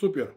Супер.